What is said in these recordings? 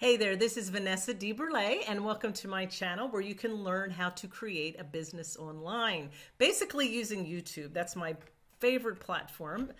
Hey there, this is Vanessa DeBurlet, and welcome to my channel where you can learn how to create a business online. Basically, using YouTube. That's my favorite platform.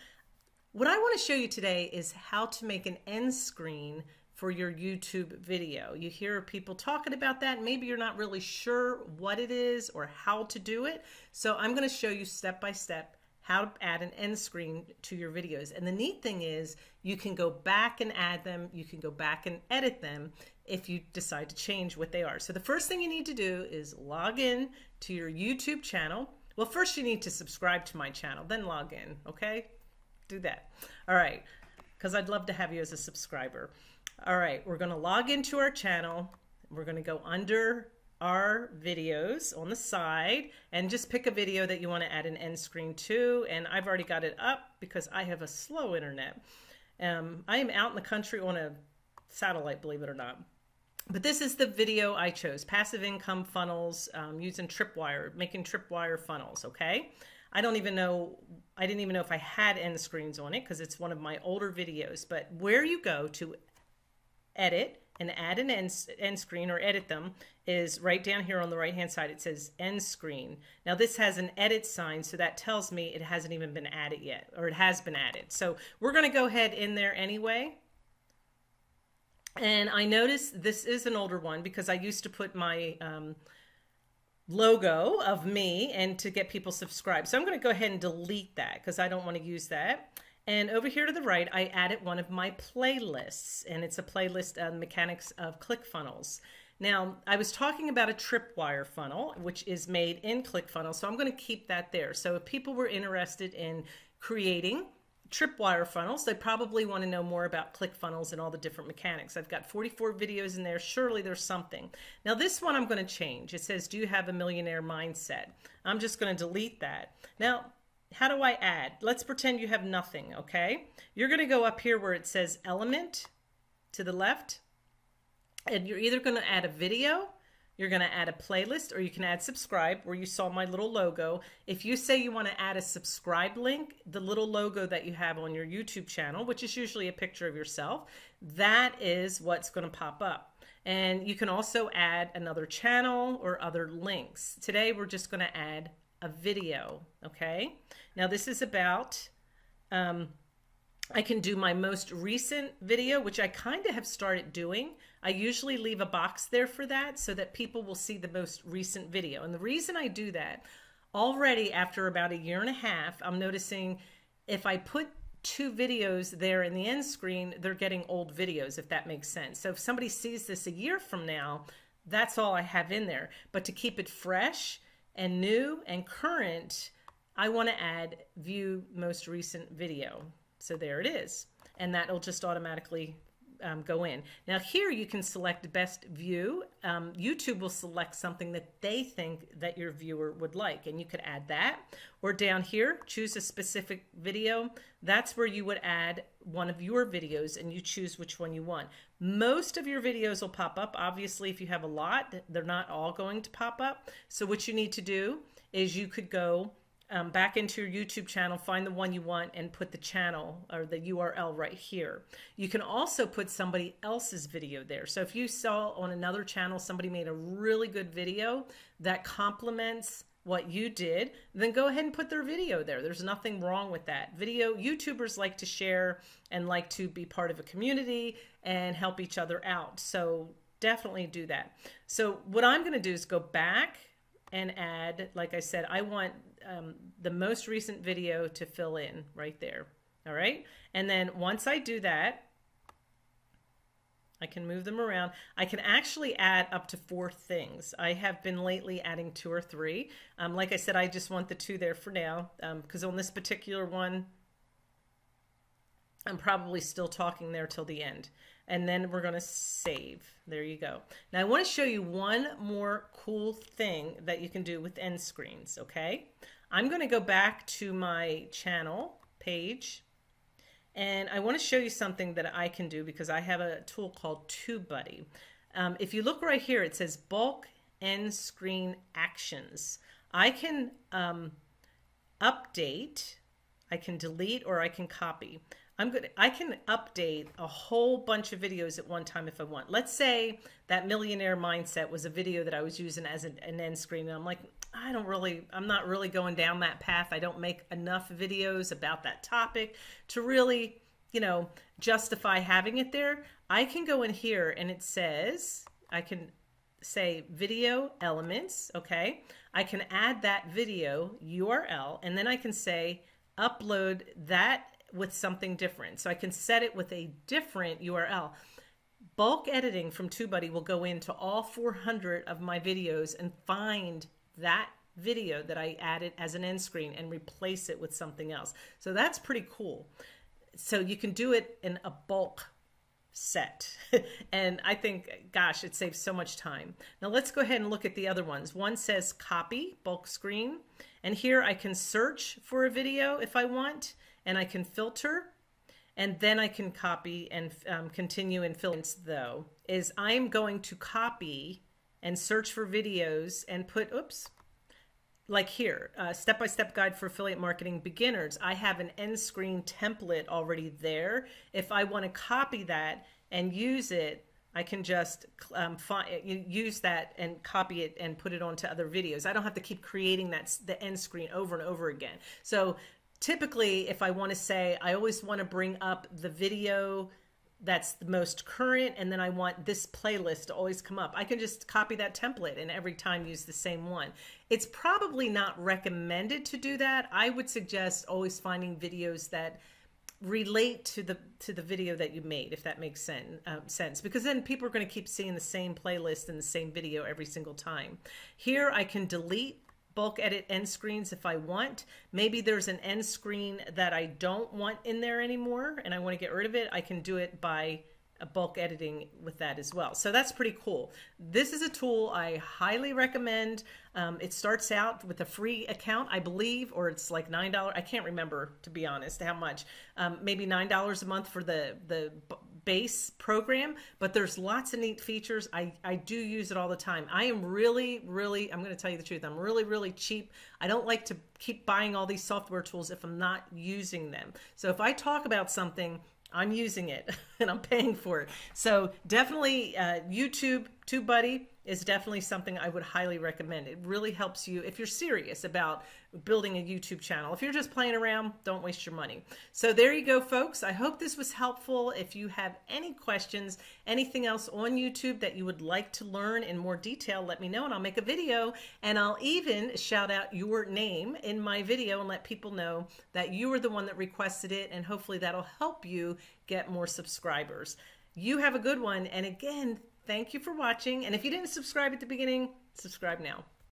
What I want to show you today is how to make an end screen for your YouTube video. You hear people talking about that. Maybe you're not really sure what it is or how to do it. So I'm going to show you step by step how to add an end screen to your videos. And the neat thing is you can go back and add them. You can go back and edit them if you decide to change what they are. So the first thing you need to do is log in to your YouTube channel. Well, first you need to subscribe to my channel, then log in, okay? Do that. All right, because I'd love to have you as a subscriber. All right, we're gonna log into our channel. We're gonna go under our videos on the side and just pick a video that you want to add an end screen to. And I've already got it up because I have a slow internet. Um, I am out in the country on a satellite, believe it or not. But this is the video I chose, passive income funnels um, using Tripwire, making Tripwire funnels, okay? I don't even know, I didn't even know if I had end screens on it because it's one of my older videos. But where you go to edit and add an end, end screen or edit them is right down here on the right hand side. It says end screen. Now this has an edit sign, so that tells me it hasn't even been added yet, or it has been added. So we're gonna go ahead in there anyway. And I notice this is an older one because I used to put my um, logo of me and to get people subscribed. So I'm gonna go ahead and delete that because I don't wanna use that. And over here to the right, I added one of my playlists, and it's a playlist on mechanics of ClickFunnels. Now, I was talking about a tripwire funnel, which is made in ClickFunnels, so I'm going to keep that there. So if people were interested in creating tripwire funnels, they probably want to know more about ClickFunnels and all the different mechanics. I've got 44 videos in there. Surely there's something. Now, this one I'm going to change. It says, Do you have a millionaire mindset? I'm just going to delete that. Now, how do I add? Let's pretend you have nothing, okay? You're going to go up here where it says element to the left, and you're either going to add a video, you're going to add a playlist, or you can add subscribe where you saw my little logo. If you say you want to add a subscribe link, the little logo that you have on your YouTube channel, which is usually a picture of yourself, that is what's going to pop up. And you can also add another channel or other links. Today, we're just going to add a video, okay? Now this is about, um, I can do my most recent video, which I kind of have started doing. I usually leave a box there for that so that people will see the most recent video. And the reason I do that, already after about a year and a half, I'm noticing if I put two videos there in the end screen, they're getting old videos, if that makes sense. So if somebody sees this a year from now, that's all I have in there. But to keep it fresh, and new and current, I want to add view most recent video. So there it is. And that'll just automatically um, go in. Now here you can select best view. Um, YouTube will select something that they think that your viewer would like and you could add that. Or down here, choose a specific video. That's where you would add one of your videos and you choose which one you want. Most of your videos will pop up. Obviously, if you have a lot, they're not all going to pop up. So what you need to do is you could go um, back into your YouTube channel, find the one you want, and put the channel or the URL right here. You can also put somebody else's video there. So if you saw on another channel somebody made a really good video that complements what you did, then go ahead and put their video there. There's nothing wrong with that. Video YouTubers like to share and like to be part of a community and help each other out. So definitely do that. So what I'm going to do is go back and add, like I said, I want um, the most recent video to fill in right there. All right. And then once I do that, I can move them around. I can actually add up to four things. I have been lately adding two or three. Um, like I said, I just want the two there for now because um, on this particular one, I'm probably still talking there till the end. And then we're going to save. There you go. Now I want to show you one more cool thing that you can do with end screens, okay? I'm going to go back to my channel page and I want to show you something that I can do because I have a tool called TubeBuddy. Um, if you look right here, it says bulk end screen actions. I can um, update, I can delete, or I can copy. I'm good. I can update a whole bunch of videos at one time if I want. Let's say that millionaire mindset was a video that I was using as an, an end screen. And I'm like, I don't really, I'm not really going down that path. I don't make enough videos about that topic to really, you know, justify having it there. I can go in here and it says, I can say video elements. Okay. I can add that video URL and then I can say upload that with something different. So I can set it with a different URL. Bulk editing from TubeBuddy will go into all 400 of my videos and find that video that I added as an end screen and replace it with something else. So that's pretty cool. So you can do it in a bulk set. and I think, gosh, it saves so much time. Now let's go ahead and look at the other ones. One says copy, bulk screen. And here I can search for a video if I want and I can filter and then I can copy and um, continue and fill in though is I'm going to copy and search for videos and put oops like here uh, step-by-step guide for affiliate marketing beginners I have an end screen template already there if I want to copy that and use it I can just um, find, use that and copy it and put it onto other videos. I don't have to keep creating that the end screen over and over again. So typically if I want to say, I always want to bring up the video that's the most current and then I want this playlist to always come up. I can just copy that template and every time use the same one. It's probably not recommended to do that. I would suggest always finding videos that relate to the to the video that you made if that makes sense um, sense because then people are going to keep seeing the same playlist and the same video every single time here I can delete bulk edit end screens if I want. Maybe there's an end screen that I don't want in there anymore and I want to get rid of it. I can do it by a bulk editing with that as well. So that's pretty cool. This is a tool I highly recommend. Um, it starts out with a free account, I believe, or it's like $9. I can't remember, to be honest, how much. Um, maybe $9 a month for the, the base program, but there's lots of neat features. I, I do use it all the time. I am really, really, I'm going to tell you the truth. I'm really, really cheap. I don't like to keep buying all these software tools if I'm not using them. So if I talk about something, I'm using it and I'm paying for it. So definitely uh, YouTube, TubeBuddy, is definitely something I would highly recommend. It really helps you if you're serious about building a YouTube channel. If you're just playing around, don't waste your money. So there you go, folks. I hope this was helpful. If you have any questions, anything else on YouTube that you would like to learn in more detail, let me know and I'll make a video and I'll even shout out your name in my video and let people know that you were the one that requested it and hopefully that'll help you get more subscribers. You have a good one. And again, Thank you for watching. And if you didn't subscribe at the beginning, subscribe now.